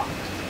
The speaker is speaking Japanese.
Fuck.